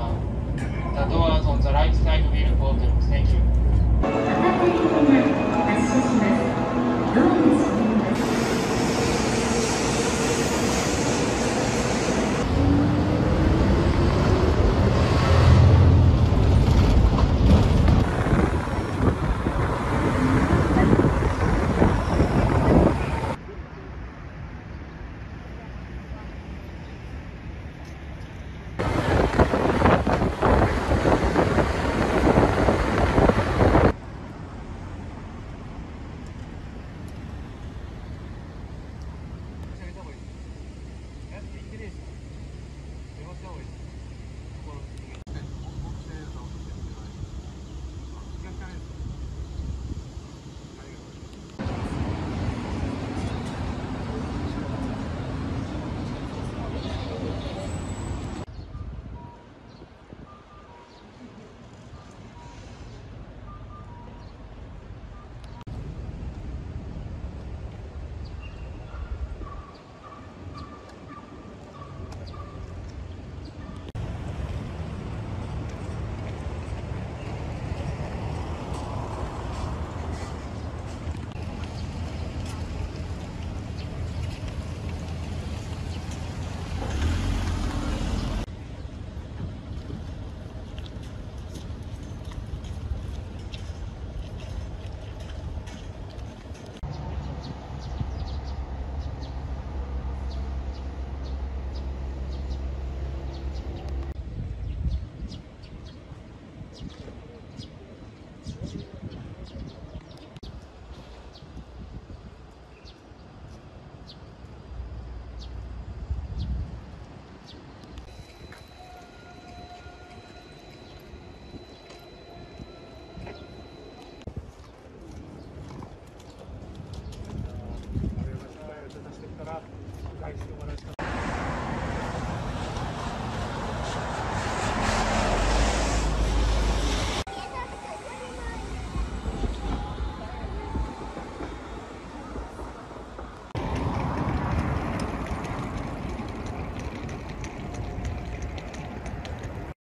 様 The doors on the right